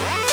Yeah.